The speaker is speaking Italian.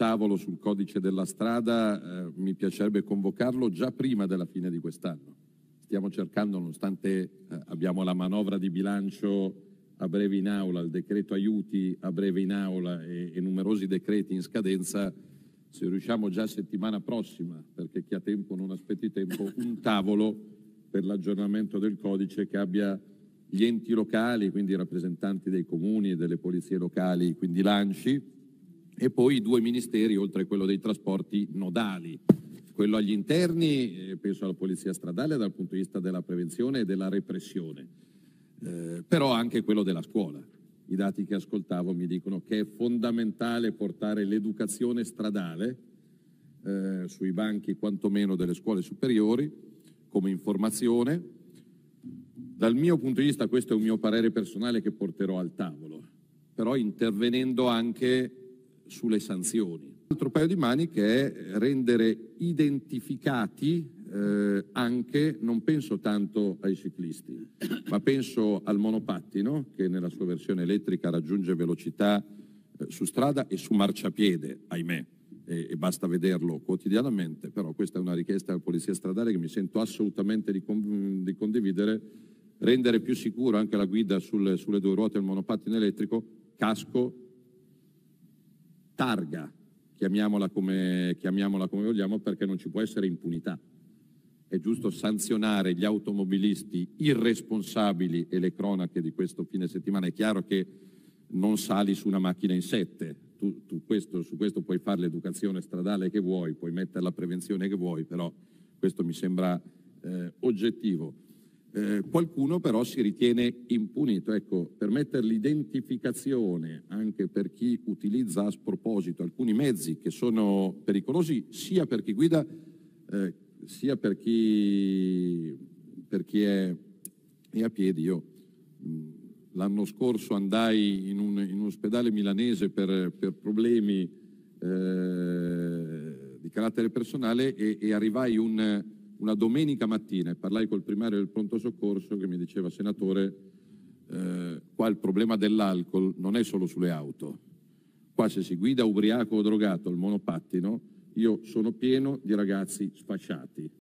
tavolo sul codice della strada eh, mi piacerebbe convocarlo già prima della fine di quest'anno. Stiamo cercando, nonostante eh, abbiamo la manovra di bilancio a breve in aula, il decreto aiuti a breve in aula e, e numerosi decreti in scadenza, se riusciamo già settimana prossima, perché chi ha tempo non aspetti tempo, un tavolo per l'aggiornamento del codice che abbia gli enti locali, quindi i rappresentanti dei comuni e delle polizie locali, quindi l'ANCI, e poi due ministeri, oltre a quello dei trasporti, nodali. Quello agli interni, eh, penso alla polizia stradale dal punto di vista della prevenzione e della repressione, eh, però anche quello della scuola. I dati che ascoltavo mi dicono che è fondamentale portare l'educazione stradale eh, sui banchi quantomeno delle scuole superiori come informazione, dal mio punto di vista questo è un mio parere personale che porterò al tavolo, però intervenendo anche sulle sanzioni. Un altro paio di mani che è rendere identificati eh, anche, non penso tanto ai ciclisti, ma penso al monopattino che nella sua versione elettrica raggiunge velocità eh, su strada e su marciapiede, ahimè, e, e, basta vederlo quotidianamente, però questa è una richiesta alla Polizia Stradale che mi sento assolutamente di, di condividere rendere più sicuro anche la guida sulle, sulle due ruote del monopattino elettrico, casco, targa, chiamiamola come, chiamiamola come vogliamo, perché non ci può essere impunità. È giusto sanzionare gli automobilisti irresponsabili e le cronache di questo fine settimana. È chiaro che non sali su una macchina in sette, tu, tu questo, su questo puoi fare l'educazione stradale che vuoi, puoi mettere la prevenzione che vuoi, però questo mi sembra eh, oggettivo. Eh, qualcuno però si ritiene impunito. Ecco, permettere l'identificazione anche per chi utilizza a sproposito alcuni mezzi che sono pericolosi sia per chi guida eh, sia per chi, per chi è, è, a piedi. Io l'anno scorso andai in un, in un, ospedale milanese per, per problemi eh, di carattere personale e, e arrivai un una domenica mattina e parlai col primario del pronto soccorso che mi diceva, senatore, eh, qua il problema dell'alcol non è solo sulle auto. Qua se si guida ubriaco o drogato il monopattino, io sono pieno di ragazzi sfasciati.